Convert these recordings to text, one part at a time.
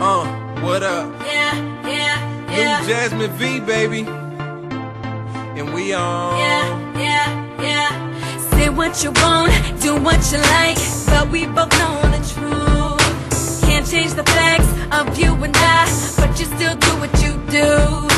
Uh, what up? Yeah, yeah, yeah. New Jasmine V, baby. And we on. Yeah, yeah, yeah. Say what you want, do what you like, but we both know the truth. Can't change the facts of you and I, but you still do what you do.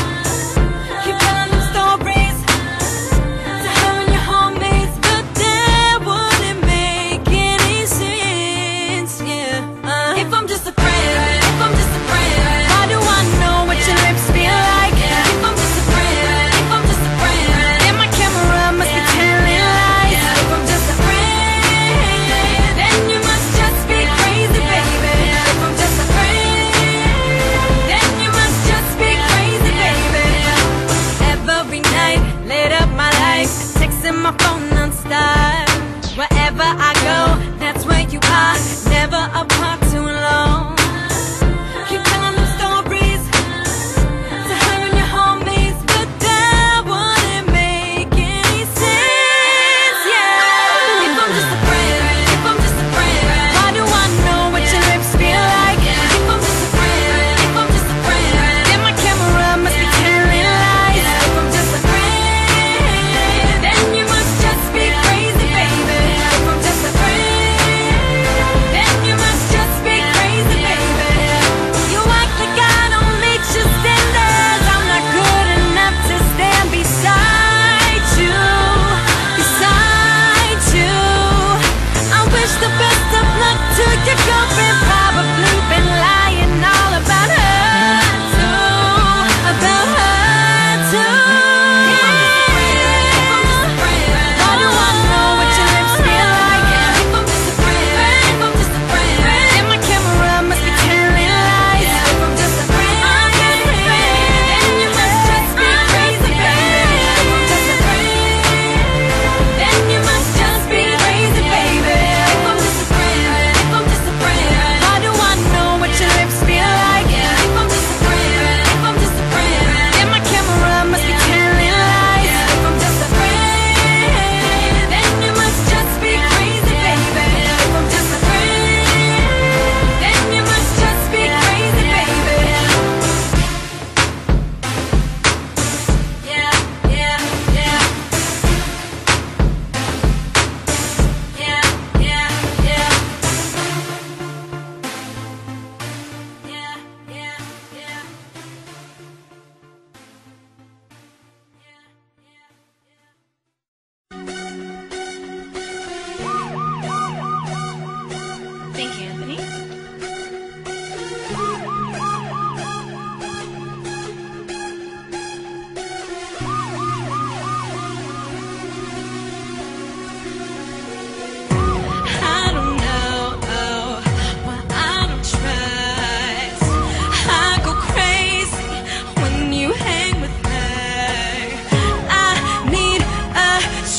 star wherever I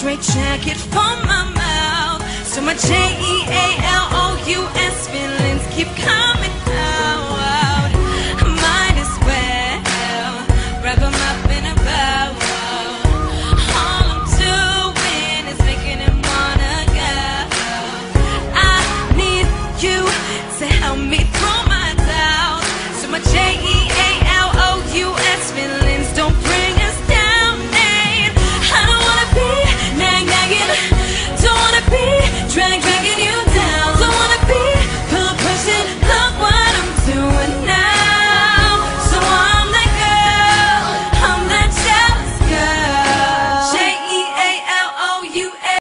straight jacket for my mouth. So my J E A L O U. -S